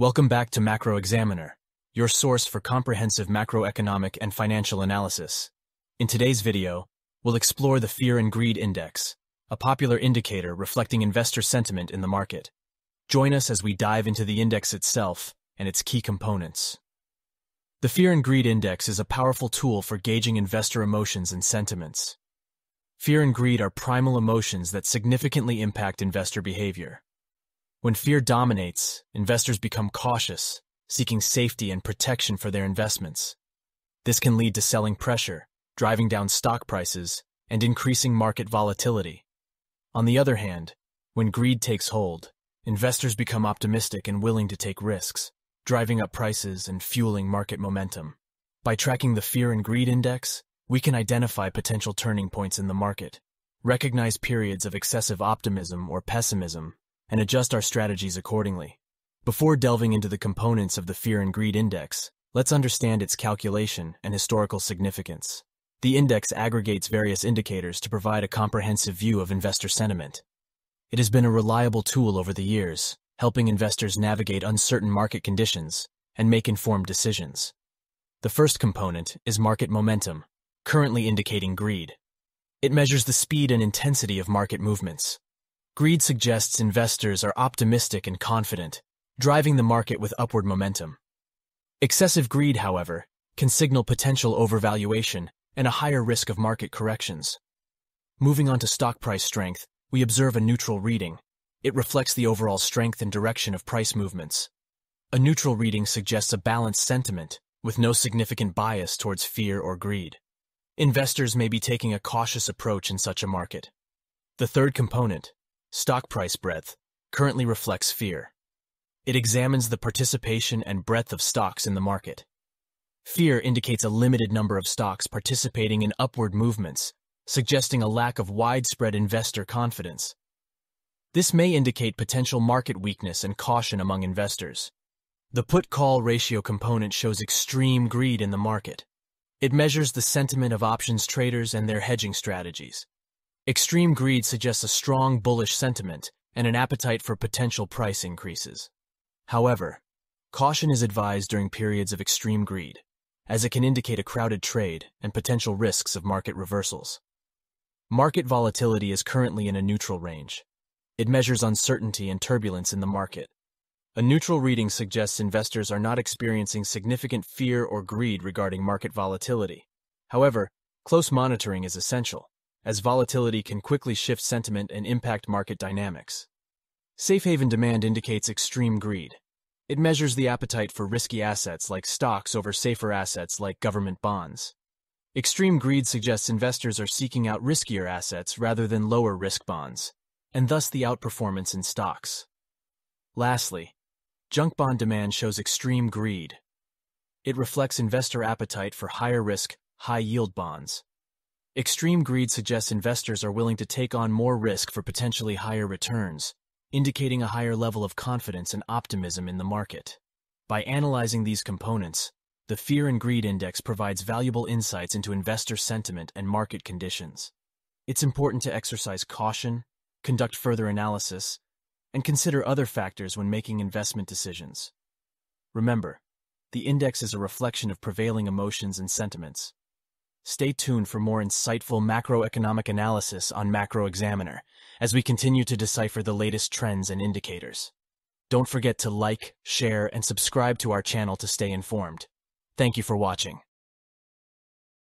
Welcome back to Macro Examiner, your source for comprehensive macroeconomic and financial analysis. In today's video, we'll explore the Fear and Greed Index, a popular indicator reflecting investor sentiment in the market. Join us as we dive into the index itself and its key components. The Fear and Greed Index is a powerful tool for gauging investor emotions and sentiments. Fear and greed are primal emotions that significantly impact investor behavior. When fear dominates, investors become cautious, seeking safety and protection for their investments. This can lead to selling pressure, driving down stock prices, and increasing market volatility. On the other hand, when greed takes hold, investors become optimistic and willing to take risks, driving up prices and fueling market momentum. By tracking the Fear and Greed Index, we can identify potential turning points in the market, recognize periods of excessive optimism or pessimism, and adjust our strategies accordingly. Before delving into the components of the Fear and Greed Index, let's understand its calculation and historical significance. The index aggregates various indicators to provide a comprehensive view of investor sentiment. It has been a reliable tool over the years, helping investors navigate uncertain market conditions and make informed decisions. The first component is market momentum, currently indicating greed. It measures the speed and intensity of market movements, Greed suggests investors are optimistic and confident, driving the market with upward momentum. Excessive greed, however, can signal potential overvaluation and a higher risk of market corrections. Moving on to stock price strength, we observe a neutral reading. It reflects the overall strength and direction of price movements. A neutral reading suggests a balanced sentiment, with no significant bias towards fear or greed. Investors may be taking a cautious approach in such a market. The third component, Stock price breadth currently reflects fear. It examines the participation and breadth of stocks in the market. Fear indicates a limited number of stocks participating in upward movements, suggesting a lack of widespread investor confidence. This may indicate potential market weakness and caution among investors. The put-call ratio component shows extreme greed in the market. It measures the sentiment of options traders and their hedging strategies. Extreme greed suggests a strong bullish sentiment and an appetite for potential price increases. However, caution is advised during periods of extreme greed, as it can indicate a crowded trade and potential risks of market reversals. Market volatility is currently in a neutral range. It measures uncertainty and turbulence in the market. A neutral reading suggests investors are not experiencing significant fear or greed regarding market volatility. However, close monitoring is essential as volatility can quickly shift sentiment and impact market dynamics. Safe haven demand indicates extreme greed. It measures the appetite for risky assets like stocks over safer assets like government bonds. Extreme greed suggests investors are seeking out riskier assets rather than lower risk bonds, and thus the outperformance in stocks. Lastly, junk bond demand shows extreme greed. It reflects investor appetite for higher risk, high yield bonds. Extreme greed suggests investors are willing to take on more risk for potentially higher returns, indicating a higher level of confidence and optimism in the market. By analyzing these components, the Fear and Greed Index provides valuable insights into investor sentiment and market conditions. It's important to exercise caution, conduct further analysis, and consider other factors when making investment decisions. Remember, the index is a reflection of prevailing emotions and sentiments, Stay tuned for more insightful macroeconomic analysis on Macro Examiner as we continue to decipher the latest trends and indicators. Don't forget to like, share, and subscribe to our channel to stay informed. Thank you for watching.